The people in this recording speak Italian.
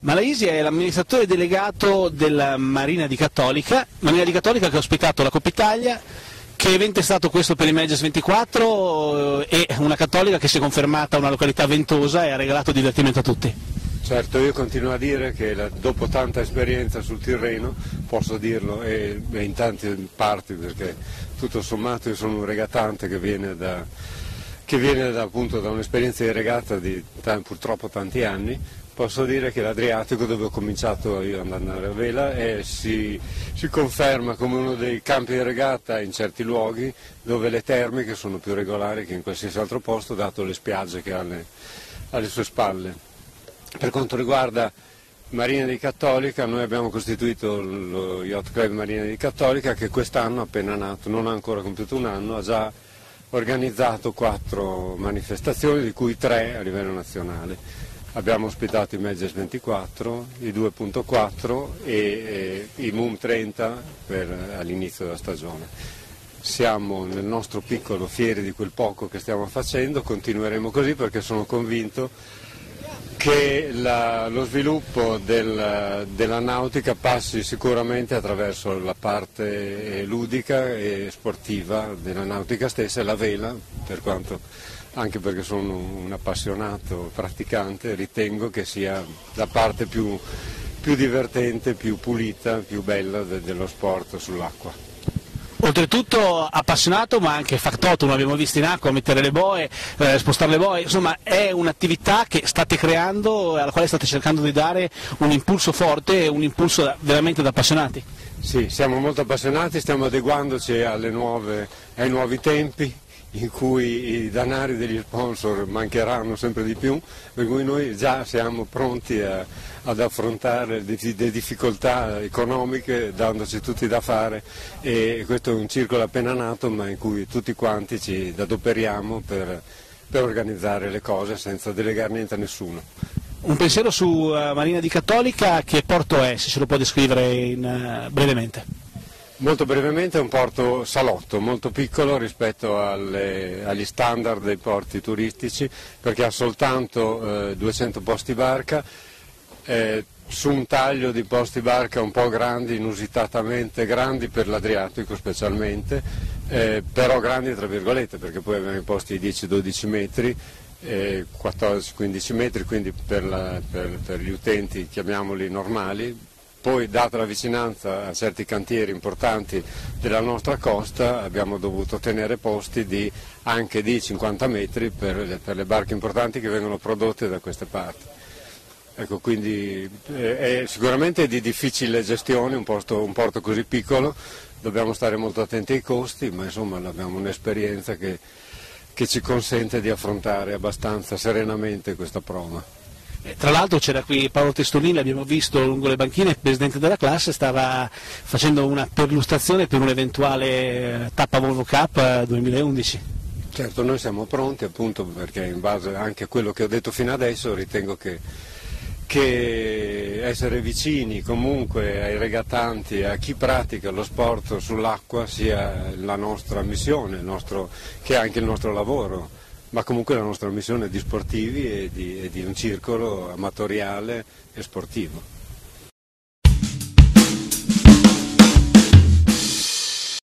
Malaisi è l'amministratore delegato della Marina di Cattolica, Marina di Cattolica che ha ospitato la Coppa Italia. Che evento è stato questo per il Meggias 24 e una cattolica che si è confermata una località ventosa e ha regalato divertimento a tutti? Certo, io continuo a dire che dopo tanta esperienza sul Tirreno, posso dirlo, e in tante parti, perché tutto sommato io sono un regatante che viene da, che viene da, appunto, da un'esperienza di regata di purtroppo tanti anni, posso dire che l'Adriatico dove ho cominciato io ad andare a vela e si, si, conferma come uno dei campi di regata in certi luoghi dove le termiche sono più regolari che in qualsiasi altro posto dato le spiagge che ha alle, alle sue spalle. Per quanto riguarda Marina di Cattolica, noi abbiamo costituito lo Yacht Club Marina di Cattolica che quest'anno appena nato, non ha ancora compiuto un anno, ha già organizzato quattro manifestazioni, di cui tre a livello nazionale. Abbiamo ospitato i Megges 24, i 2.4 e, e i MUM 30 per, all'inizio della stagione. Siamo nel nostro piccolo fieri di quel poco che stiamo facendo, continueremo così perché sono convinto che la, lo sviluppo del, della nautica passi sicuramente attraverso la parte ludica e sportiva della nautica stessa e la vela, per quanto, anche perché sono un appassionato praticante, ritengo che sia la parte più, più divertente, più pulita, più bella de, dello sport sull'acqua. Oltretutto appassionato ma anche factotum, l'abbiamo visto in acqua, mettere le boe, eh, spostare le boe, insomma è un'attività che state creando e alla quale state cercando di dare un impulso forte, un impulso veramente da appassionati. Sì, siamo molto appassionati, stiamo adeguandoci nuove, ai nuovi tempi, in cui i danari degli sponsor mancheranno sempre di più, per cui noi già siamo pronti a, ad affrontare le, difficoltà economiche dandoci tutti da fare e questo è un circolo appena nato ma in cui tutti quanti ci adoperiamo per, per organizzare le cose senza delegare niente a nessuno. Un pensiero su uh, Marina di Cattolica, che porto è, se ce lo può descrivere in, uh, brevemente? Molto brevemente è un porto salotto, molto piccolo rispetto alle, agli standard dei porti turistici perché ha soltanto eh, 200 posti barca, eh, su un taglio di posti barca un po' grandi, inusitatamente grandi per l'Adriatico specialmente, eh, però grandi tra virgolette perché poi abbiamo i posti di 10-12 metri 14-15 metri, quindi per, la, per, per, gli utenti chiamiamoli normali, poi data la vicinanza a certi cantieri importanti della nostra costa abbiamo dovuto tenere posti di, anche di 50 metri per, per, le barche importanti che vengono prodotte da queste parti. Ecco, quindi eh, è sicuramente di difficile gestione un, posto, un porto così piccolo, dobbiamo stare molto attenti ai costi, ma insomma abbiamo un'esperienza che, che ci consente di affrontare abbastanza serenamente questa prova. Tra l'altro c'era qui Paolo Testolini, l'abbiamo visto lungo le banchine, il presidente della classe stava facendo una perlustrazione per un'eventuale eh, tappa Volvo Cup 2011. Eh, certo, noi siamo pronti appunto perché in base anche a quello che ho detto fino adesso ritengo che, che essere vicini comunque ai regattanti, a chi pratica lo sport sull'acqua sia la nostra missione, nostro, che è anche il nostro lavoro ma comunque la nostra missione è di sportivi e di, e di un circolo amatoriale e sportivo.